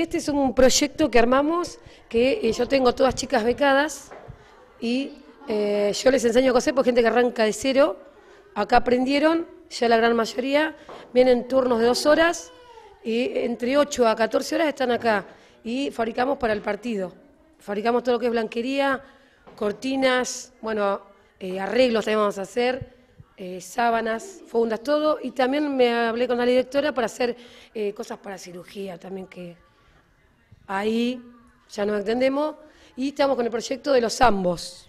Este es un proyecto que armamos, que eh, yo tengo todas chicas becadas y eh, yo les enseño a coser por gente que arranca de cero. Acá aprendieron, ya la gran mayoría, vienen turnos de dos horas y entre 8 a 14 horas están acá y fabricamos para el partido. Fabricamos todo lo que es blanquería, cortinas, bueno, eh, arreglos también vamos a hacer, sábanas, fundas, todo. Y también me hablé con la directora para hacer cosas para cirugía también que ahí ya nos entendemos, y estamos con el proyecto de los ambos.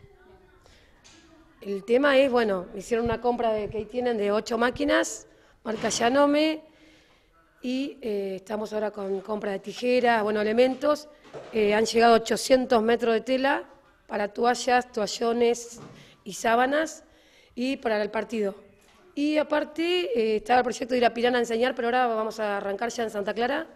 El tema es, bueno, hicieron una compra de, que ahí tienen de ocho máquinas, marca Yanome, y eh, estamos ahora con compra de tijeras, bueno, elementos. Eh, han llegado 800 metros de tela para toallas, toallones y sábanas, y para el partido. Y aparte eh, estaba el proyecto de ir a Pirana a enseñar, pero ahora vamos a arrancar ya en Santa Clara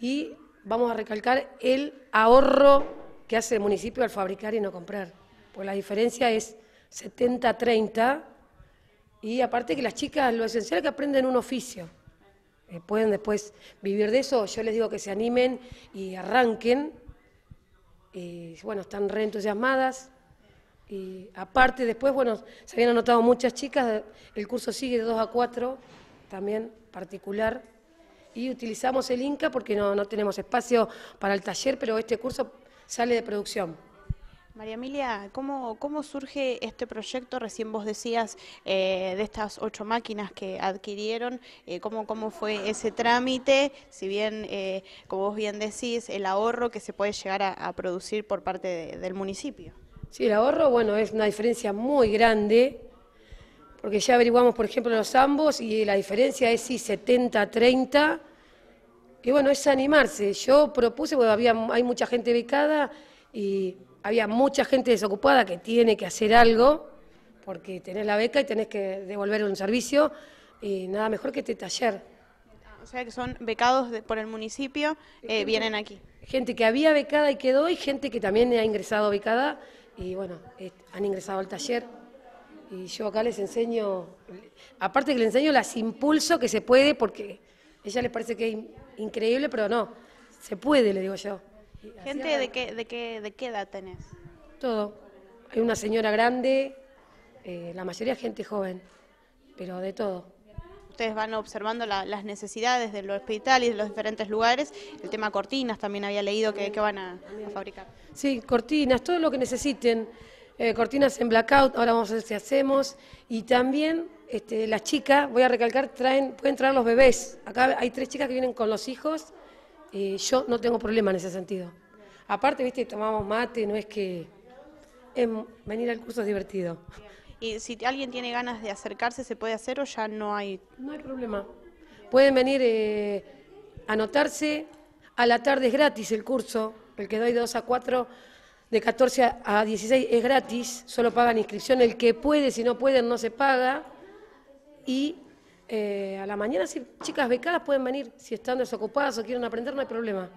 y vamos a recalcar el ahorro que hace el municipio al fabricar y no comprar, pues la diferencia es 70-30 y aparte que las chicas lo esencial es que aprenden un oficio, eh, pueden después vivir de eso, yo les digo que se animen y arranquen, y bueno, están re entusiasmadas, y aparte después, bueno, se habían anotado muchas chicas, el curso sigue de 2 a 4, también particular, y utilizamos el Inca porque no, tenemos espacio para el taller, pero este curso sale de producción. María Emilia, ¿cómo, ¿cómo, surge este proyecto? Recién vos decías eh, de estas ocho máquinas que adquirieron, eh, ¿cómo, ¿cómo, fue ese trámite? Si bien, eh, como vos bien decís, el ahorro que se puede llegar a, producir por parte del municipio. Sí, el ahorro, bueno, es una diferencia muy grande porque ya averiguamos, por ejemplo, los ambos y la diferencia es sí 70-30. Y bueno, es animarse. Yo propuse, porque había, hay mucha gente becada y había mucha gente desocupada que tiene que hacer algo, porque tenés la beca y tenés que devolver un servicio, y nada mejor que este taller. O sea que son becados por el municipio, eh, vienen aquí. Gente que había becada y quedó, y gente que también ha ingresado becada, y bueno, han ingresado al taller y yo acá les enseño, aparte que les enseño las impulso que se puede, porque a ella les parece que es increíble, pero no, se puede, le digo yo. ¿Gente de qué, de, qué, de qué edad tenés? Todo. Hay una señora grande, eh, la mayoría gente joven, pero de todo. Ustedes van observando las necesidades de los hospitales y de los diferentes lugares. El tema cortinas también había leído que, que van a, a fabricar. Sí, cortinas, todo lo que necesiten. Eh, cortinas en blackout, ahora vamos a ver si hacemos, y también este, las chicas, voy a recalcar, traen, pueden traer los bebés, acá hay tres chicas que vienen con los hijos, y yo no tengo problema en ese sentido. Aparte, viste, tomamos mate, no es que venir al curso es divertido. Y si alguien tiene ganas de acercarse, ¿se puede hacer o ya no hay...? No hay problema. Pueden venir eh, a anotarse, a la tarde es gratis el curso, el que doy de 2 a 4 de 14 a 16 es gratis, solo pagan inscripción. El que puede, si no pueden, no se paga. Y eh, a la mañana, si chicas becadas pueden venir, si están desocupadas o quieren aprender, no hay problema.